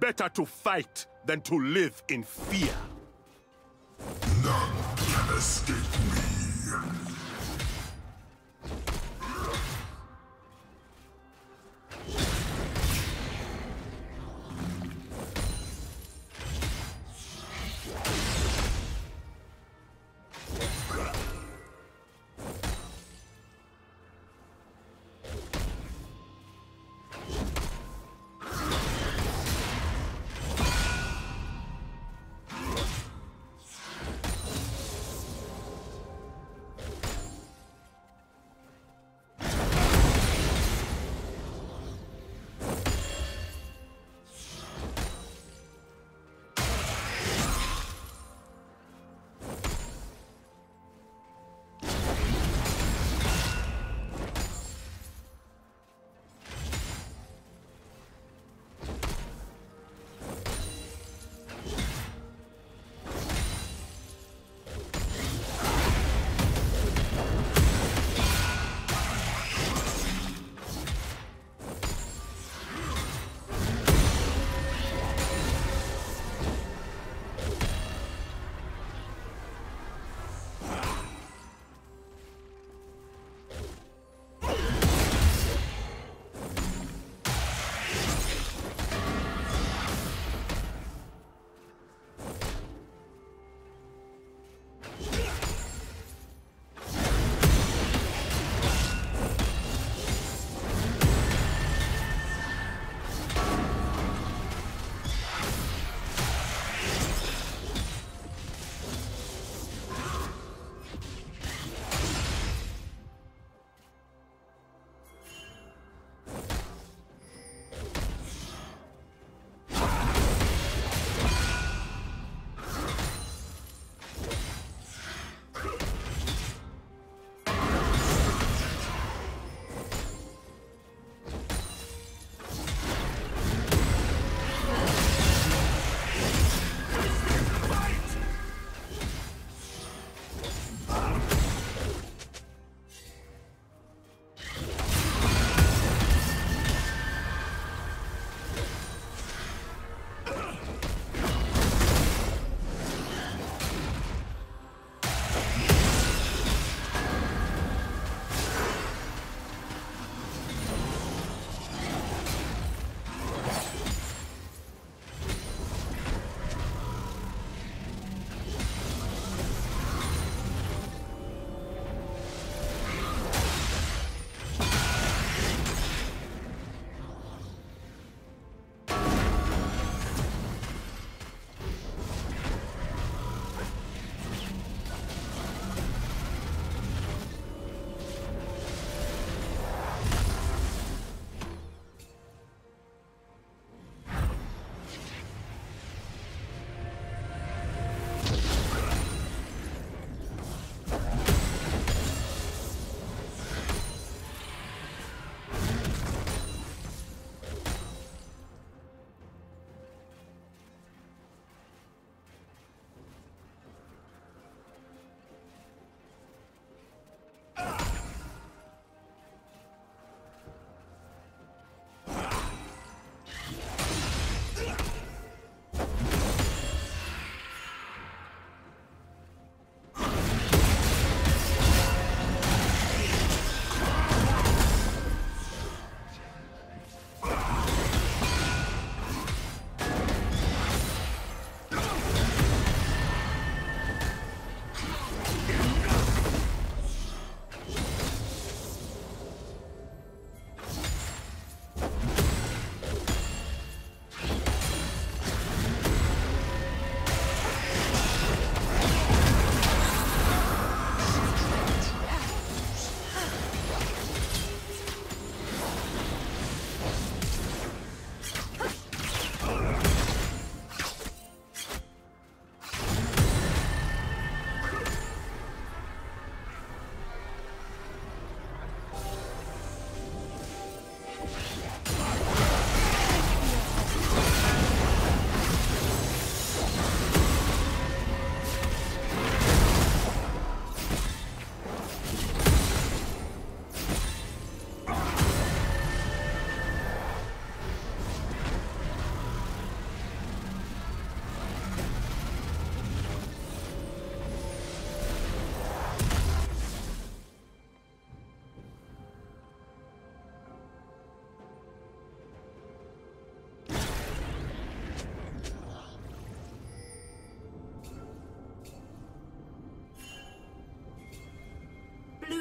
Better to fight than to live in fear. None can escape me.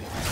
Yeah.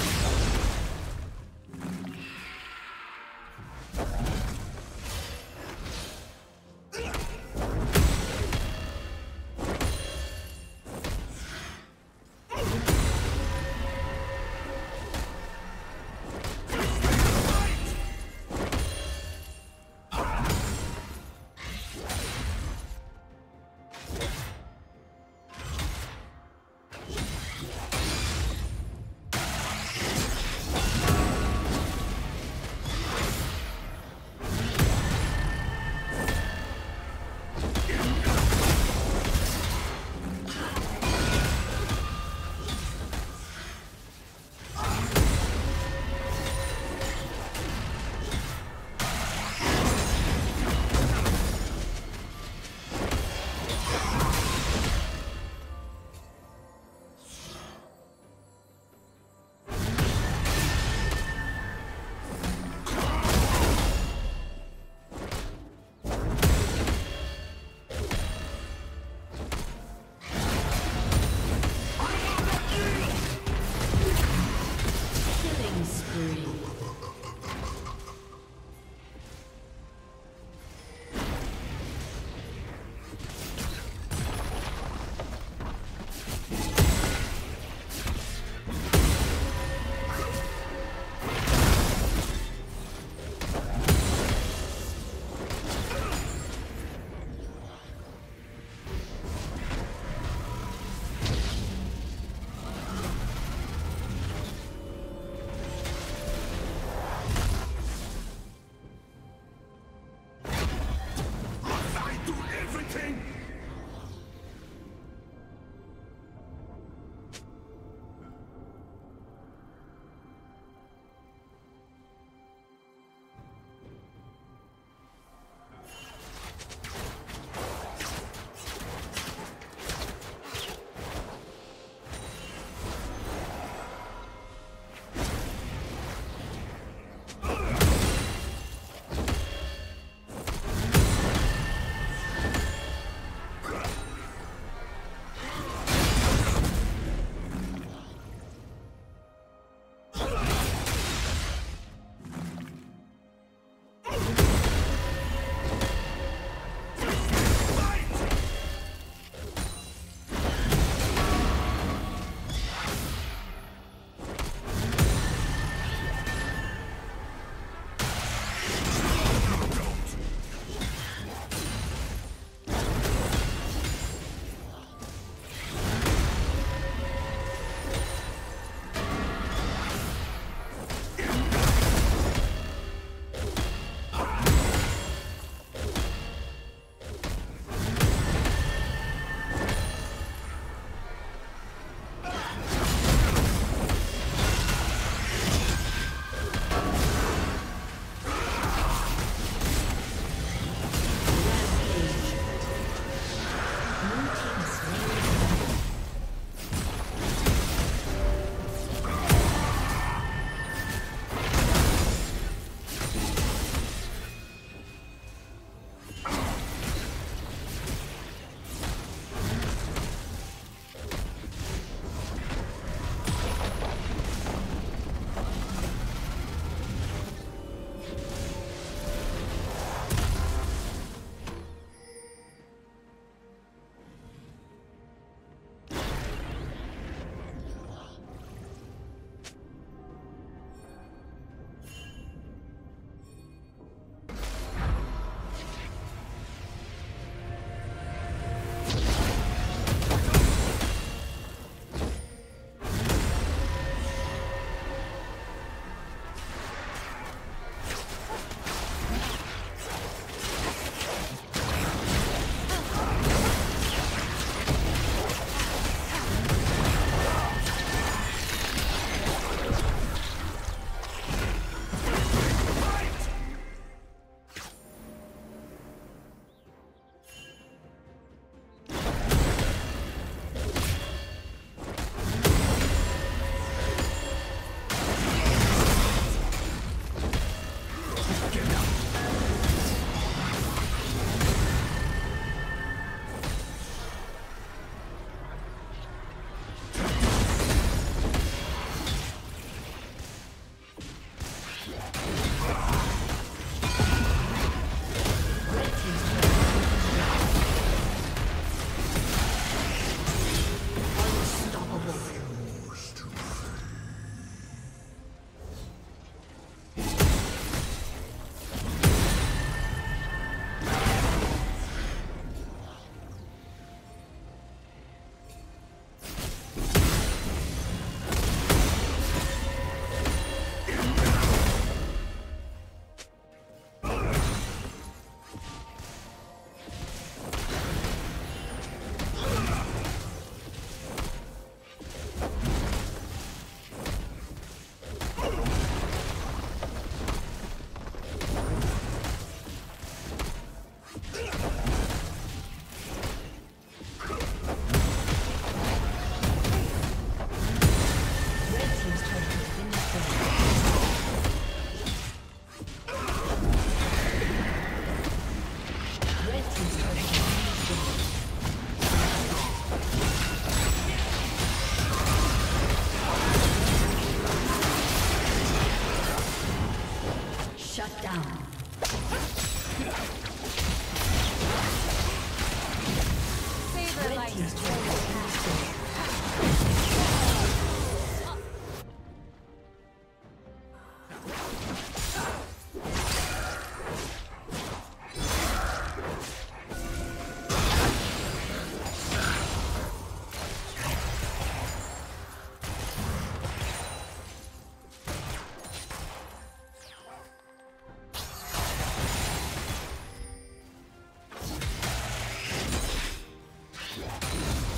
you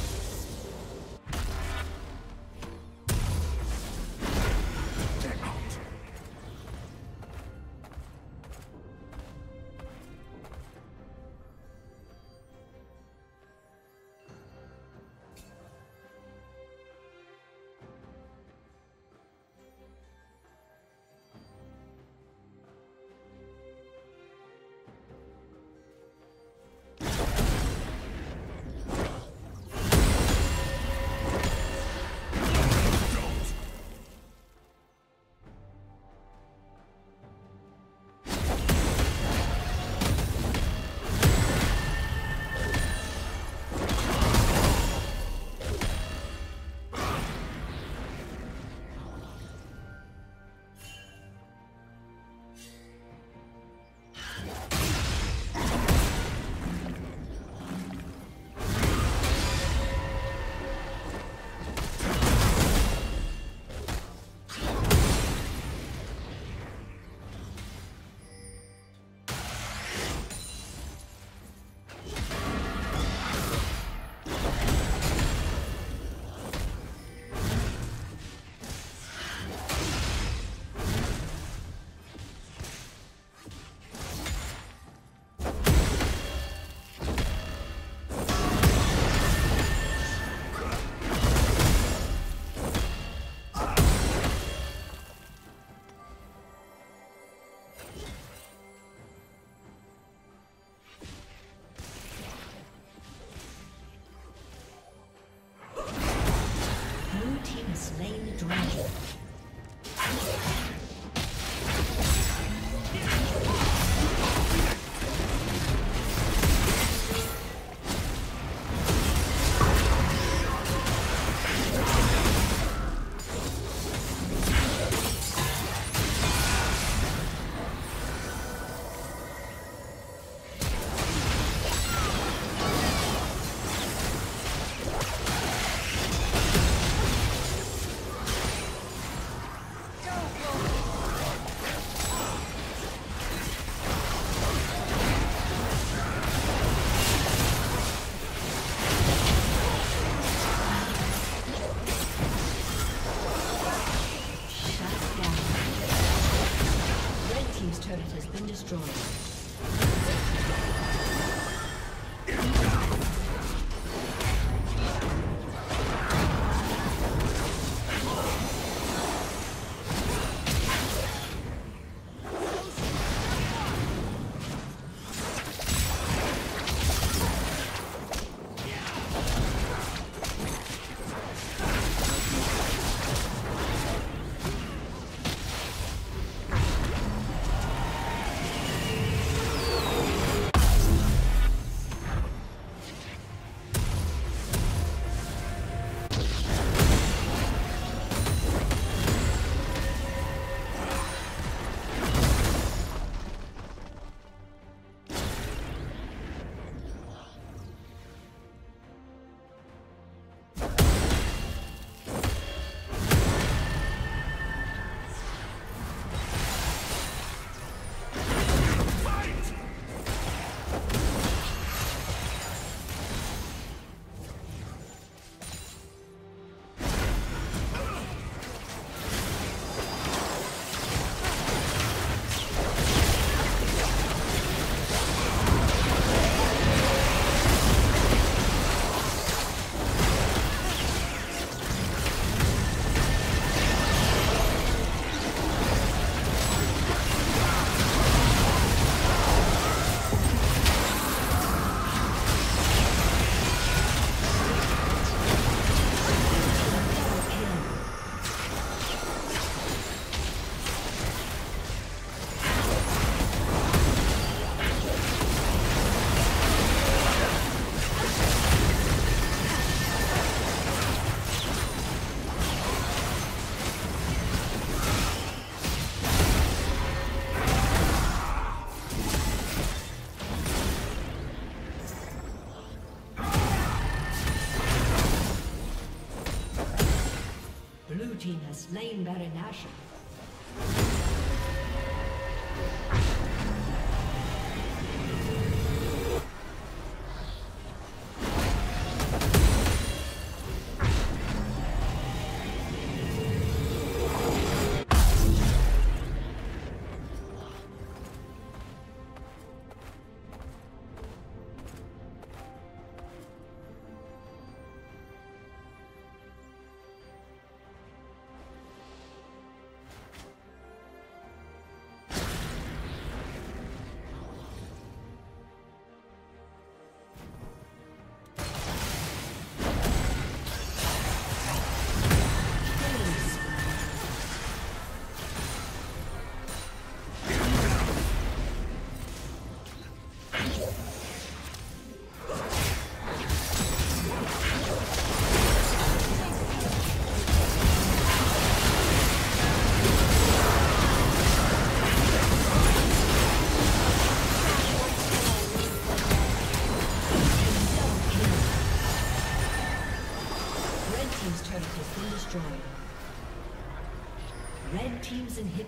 slain Baron Nashor.